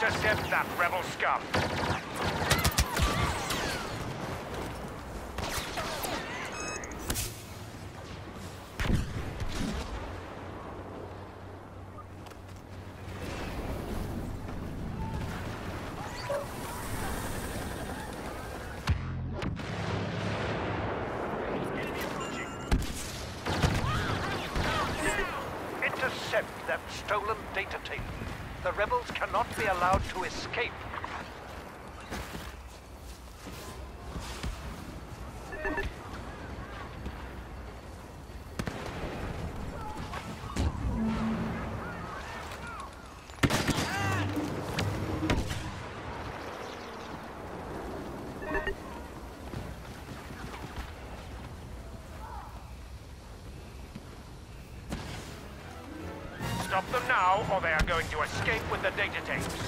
Intercept that rebel scum. Intercept that stolen data tape. The rebels cannot be allowed to escape. With the data tapes.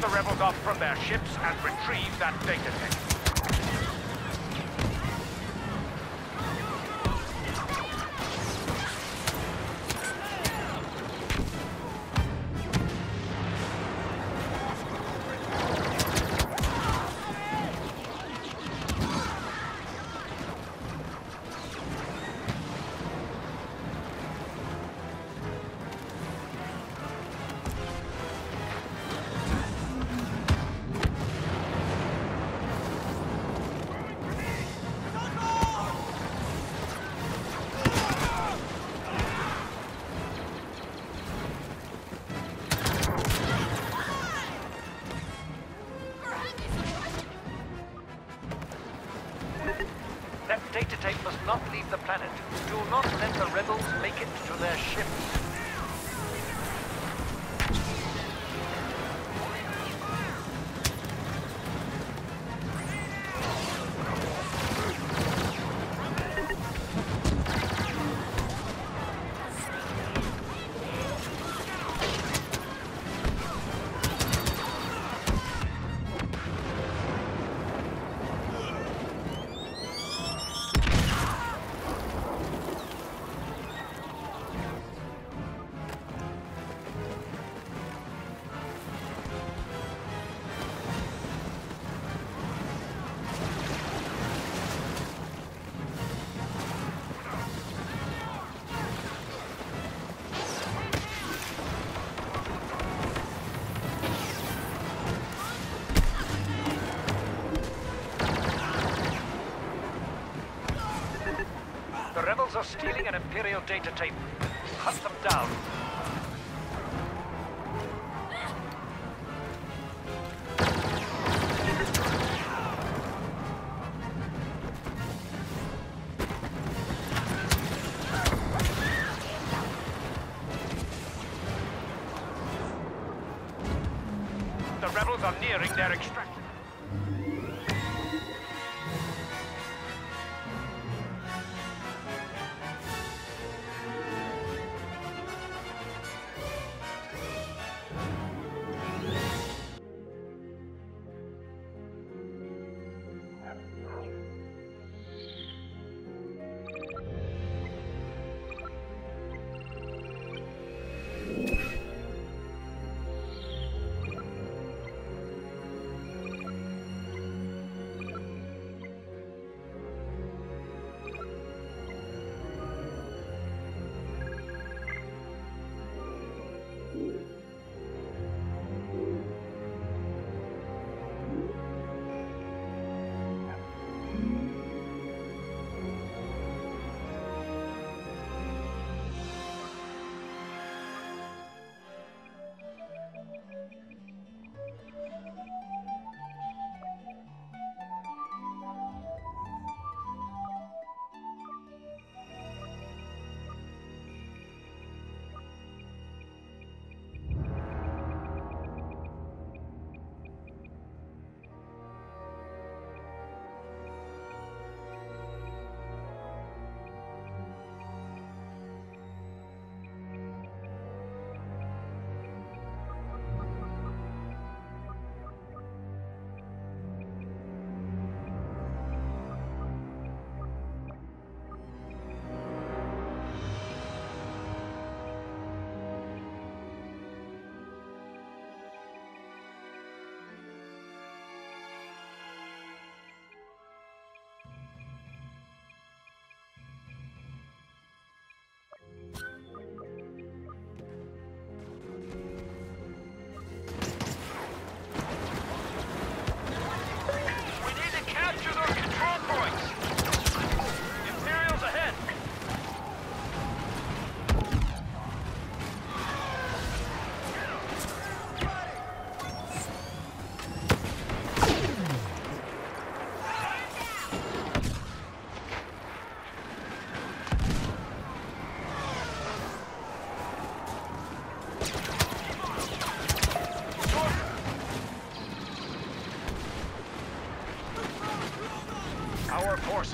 The rebels off from their ships and retrieve that data tape. Data tape must not leave the planet. Do not let the rebels make it to their ships. Rebels are stealing an Imperial data tape. Hunt them down.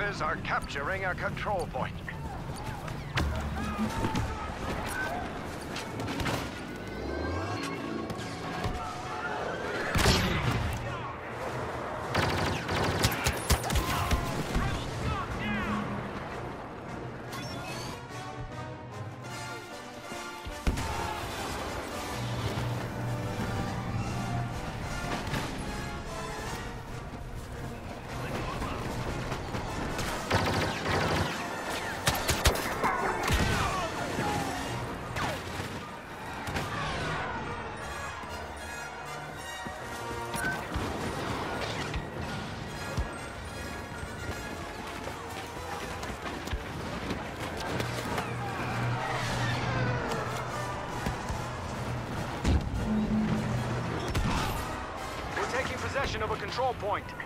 Are capturing a control point. control point.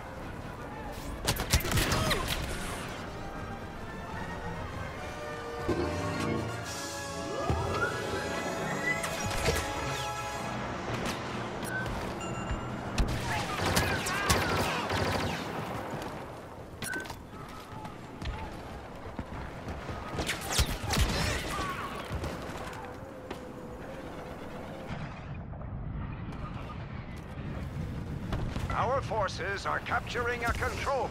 forces are capturing a control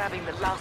grabbing the last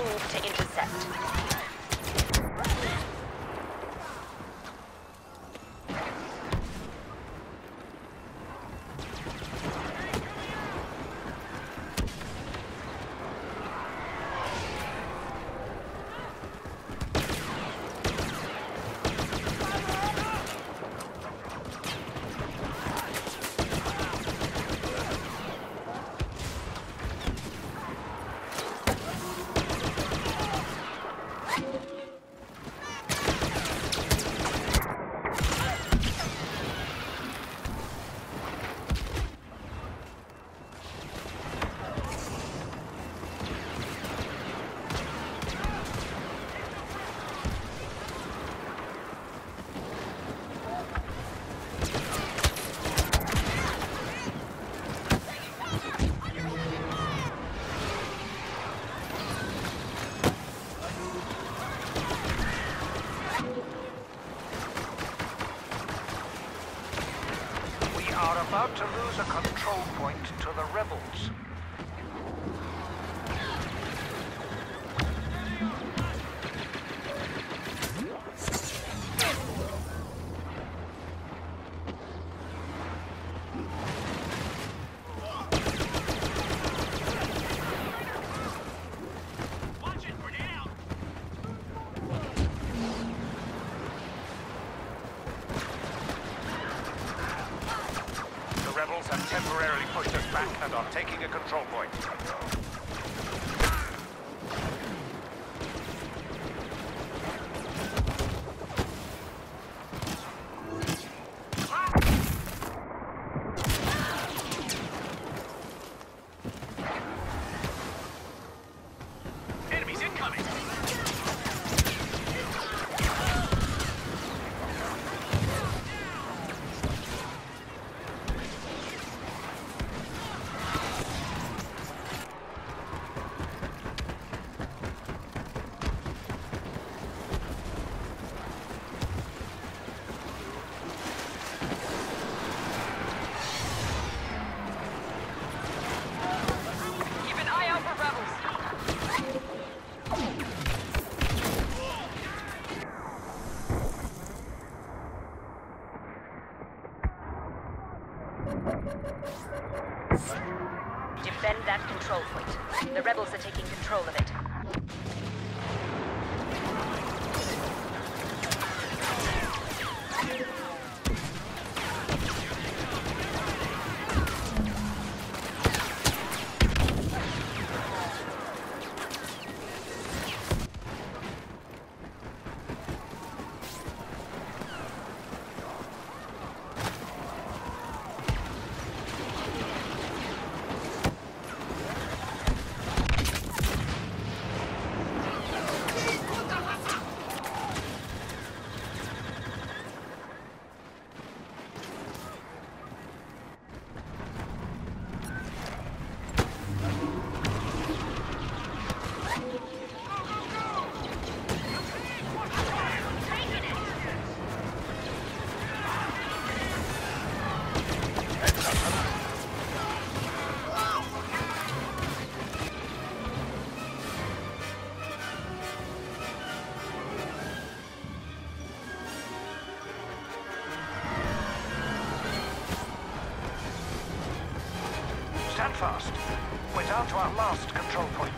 Move to intercept. Are about to lose a control point to the rebels. Stand fast. We're down to our last control point.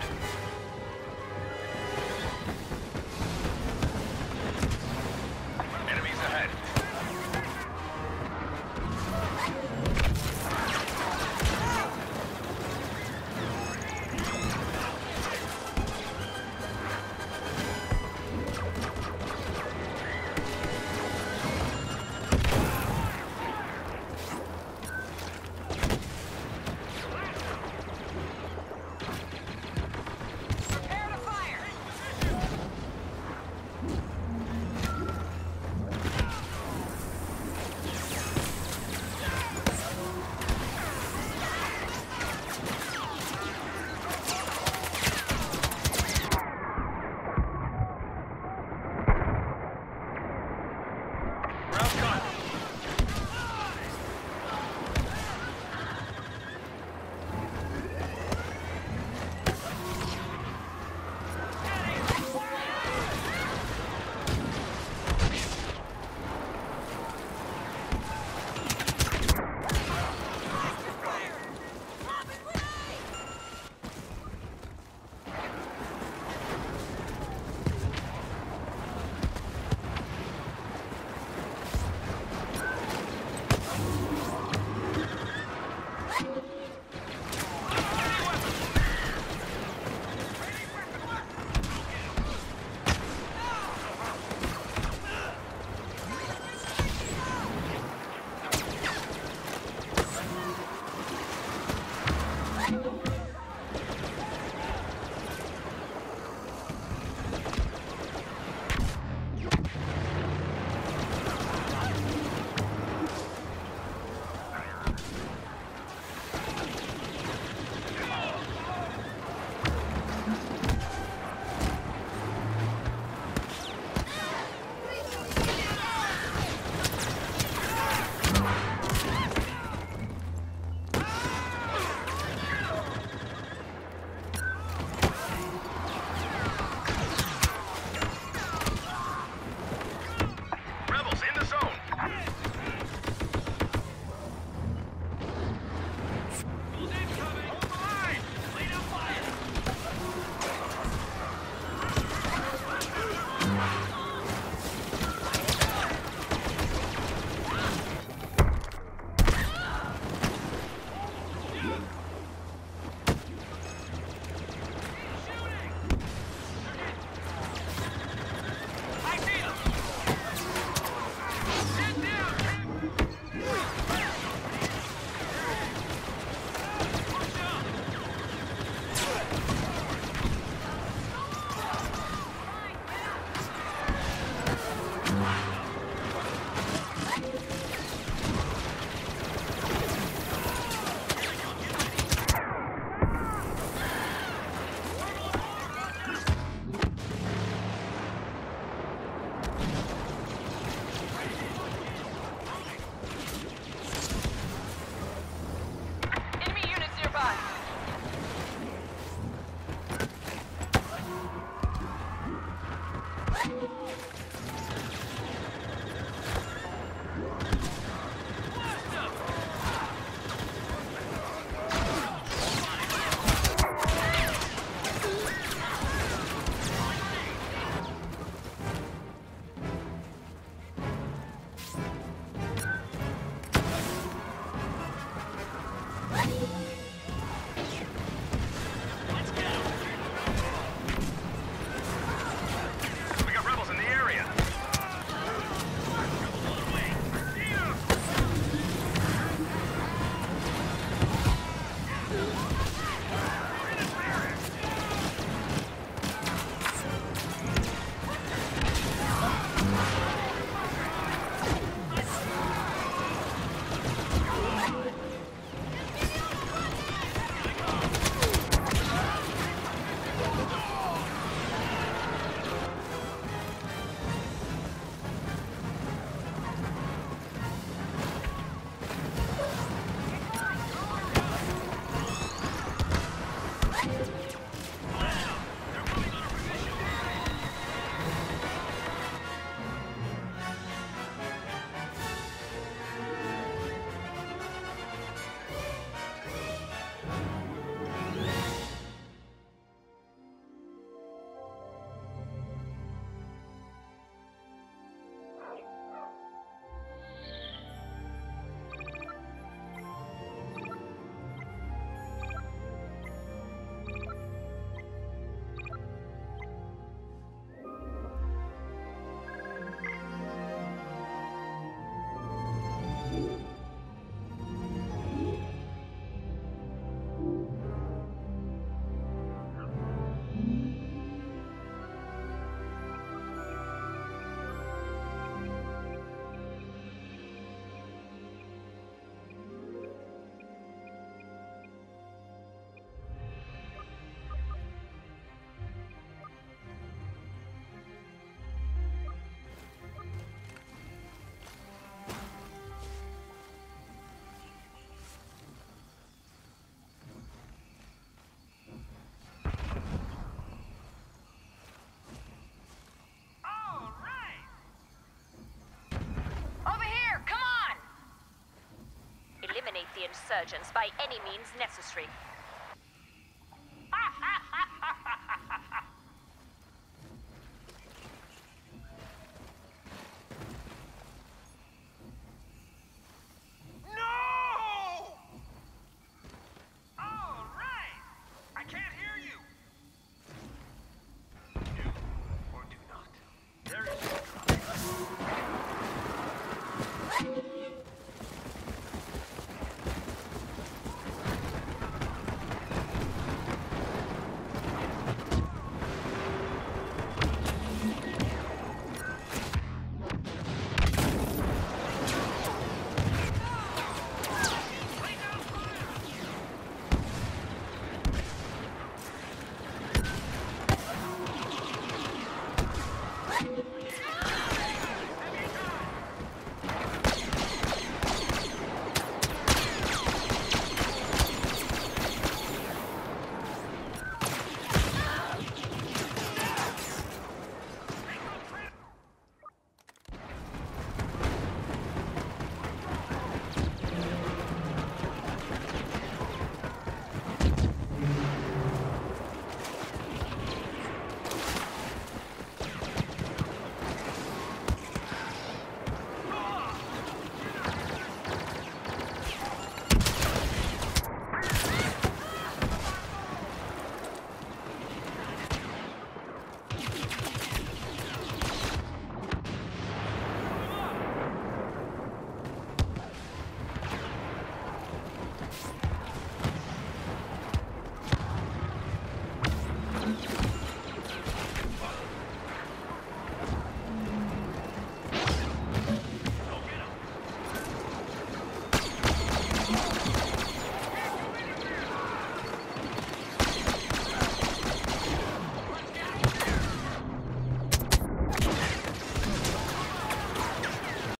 Insurgents by any means necessary.